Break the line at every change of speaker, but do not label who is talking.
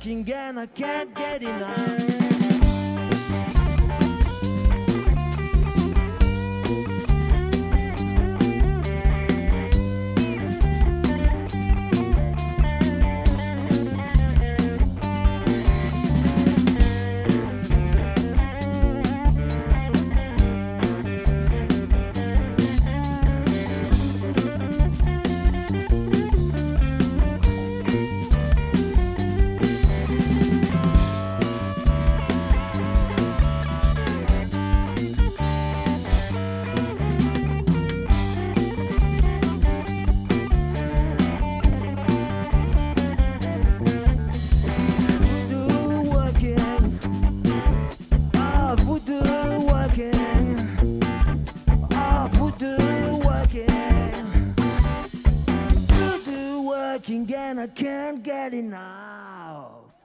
looking and I can't get enough. and I can't get enough.